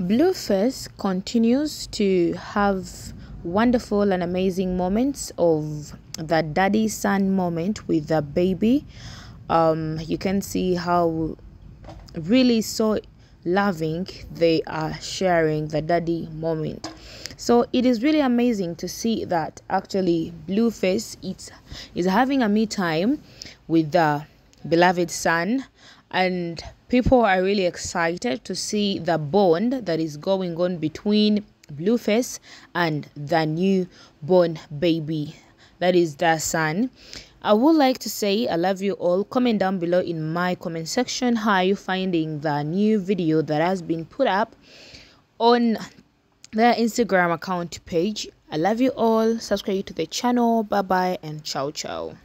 Blueface continues to have wonderful and amazing moments of the daddy son moment with the baby. Um, you can see how really so loving they are sharing the daddy moment so it is really amazing to see that actually blueface it's is having a me time with the beloved son and people are really excited to see the bond that is going on between Blueface and the newborn baby that is their son. I would like to say I love you all. Comment down below in my comment section how are you finding the new video that has been put up on their Instagram account page. I love you all. Subscribe to the channel. Bye bye and ciao ciao.